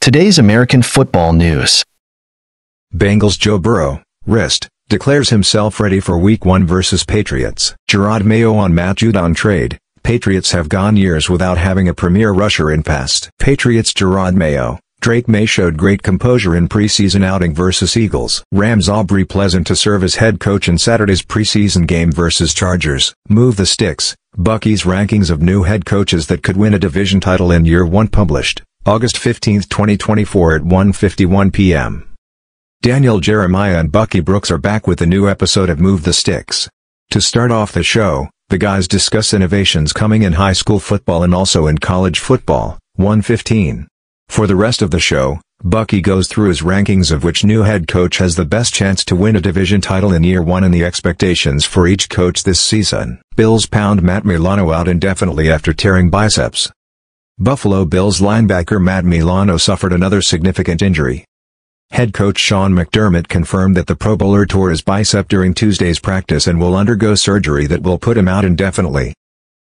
Today's American football news. Bengals Joe Burrow, wrist, declares himself ready for Week 1 versus Patriots. Jerod Mayo on Matt Judon trade. Patriots have gone years without having a premier rusher in past. Patriots Jerod Mayo. Drake Maye showed great composure in preseason outing versus Eagles. Rams Aubrey Pleasant to serve as head coach in Saturday's preseason game versus Chargers. Move the sticks. Bucky's rankings of new head coaches that could win a division title in year 1 published. August 15, 2024 at 1.51 p.m. Daniel Jeremiah and Bucky Brooks are back with a new episode of Move the Sticks. To start off the show, the guys discuss innovations coming in high school football and also in college football, 115. For the rest of the show, Bucky goes through his rankings of which new head coach has the best chance to win a division title in year one and the expectations for each coach this season. Bills pound Matt Milano out indefinitely after tearing biceps. Buffalo Bills linebacker Matt Milano suffered another significant injury. Head coach Sean McDermott confirmed that the Pro Bowler tore his bicep during Tuesday's practice and will undergo surgery that will put him out indefinitely.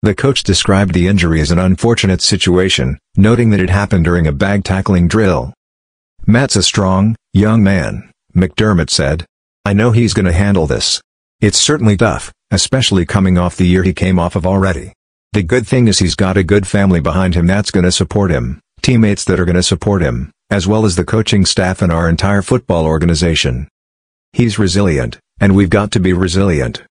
The coach described the injury as an unfortunate situation, noting that it happened during a bag tackling drill. Matt's a strong, young man, McDermott said. I know he's gonna handle this. It's certainly tough, especially coming off the year he came off of already. The good thing is he's got a good family behind him that's gonna support him, teammates that are gonna support him, as well as the coaching staff and our entire football organization. He's resilient, and we've got to be resilient.